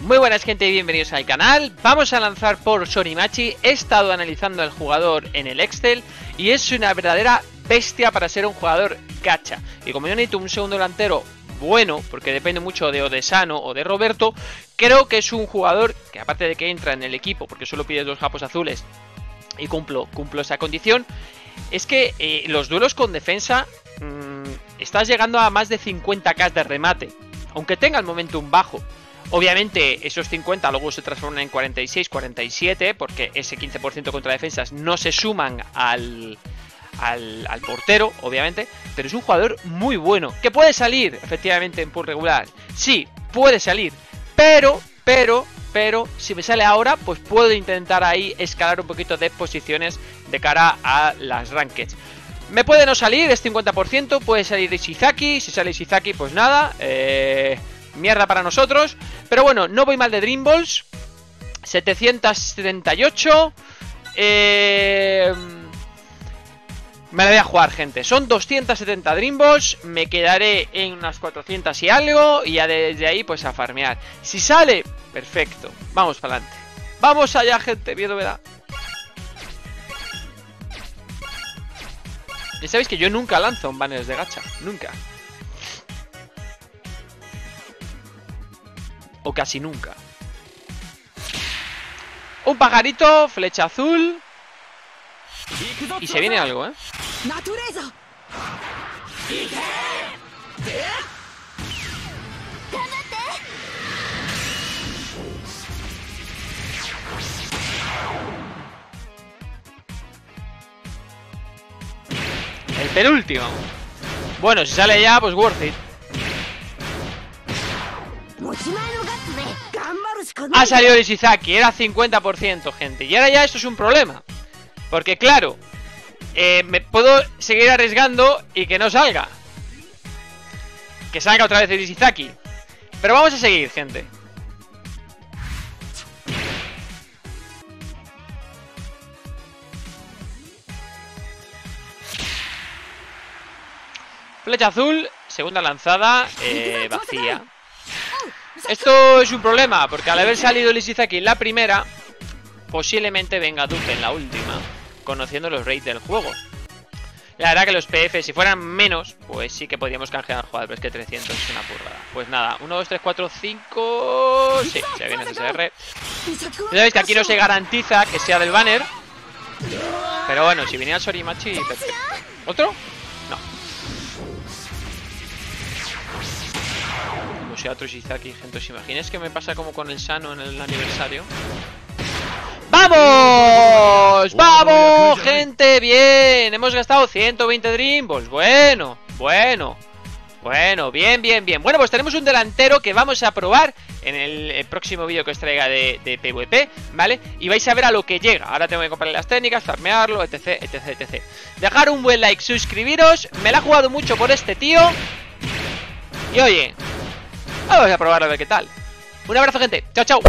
Muy buenas gente y bienvenidos al canal. Vamos a lanzar por Sorimachi He estado analizando al jugador en el Excel Y es una verdadera bestia para ser un jugador gacha. Y como yo necesito un segundo delantero bueno Porque depende mucho de Odesano o de Roberto Creo que es un jugador que aparte de que entra en el equipo Porque solo pide dos japos azules Y cumplo, cumplo esa condición Es que eh, los duelos con defensa mmm, Estás llegando a más de 50k de remate. Aunque tenga el momentum bajo Obviamente esos 50 luego se transforman en 46, 47, porque ese 15% contra defensas no se suman al, al, portero, obviamente, pero es un jugador muy bueno, que puede salir efectivamente en pool regular. Sí, puede salir, pero, pero, pero, si me sale ahora, pues puedo intentar ahí escalar un poquito de posiciones de cara a las rankeds. Me puede no salir, es 50%, puede salir Ishizaki, si sale Ishizaki, pues nada, eh mierda para nosotros. Pero bueno, no voy mal de Dream Balls. 778. Eh... Me la voy a jugar, gente. Son 270 Dream Balls. Me quedaré en unas 400 y algo. Y ya desde ahí, pues a farmear. Si sale, perfecto. Vamos para adelante. Vamos allá, gente. Miedo me da. Ya sabéis que yo nunca lanzo un banner de gacha. Nunca. O casi nunca. Un pajarito, flecha azul. Y se viene algo, ¿eh? El penúltimo. Bueno, si sale ya, pues worth it. Ha salido el Ishizaki, era 50%, gente. Y ahora ya esto es un problema. Porque claro, eh, me puedo seguir arriesgando y que no salga. Que salga otra vez el Ishizaki. Pero vamos a seguir, gente. Flecha azul, segunda lanzada, eh, vacía. Esto es un problema, porque al haber salido el Ishizaki en la primera, posiblemente venga Duke en la última, conociendo los rates del juego. La verdad que los PF, si fueran menos, pues sí que podríamos canjear jugar, pero es que 300 es una burrada. Pues nada, 1, 2, 3, 4, 5... Sí, se viene CSR. Ya sabéis que aquí no se garantiza que sea del banner. Pero bueno, si viniera Sorimachi, perfecto. ¿Otro? Sea otro Shizaki, gente. ¿Os imagináis que me pasa como con el Sano en el aniversario? ¡Vamos! ¡Vamos, gente! ¡Bien! Hemos gastado 120 Dream Balls. Bueno, bueno. Bueno, bien, bien, bien. Bueno, pues tenemos un delantero que vamos a probar en el, el próximo vídeo que os traiga de, de, PvP, ¿vale? Y vais a ver a lo que llega. Ahora tengo que comprarle las técnicas, farmearlo, etc, etc, etc. Dejar un buen like, suscribiros. Me la he jugado mucho por este tío. Y oye, Ah, vamos a probarlo a ver qué tal. Un abrazo, gente. Chao, chao.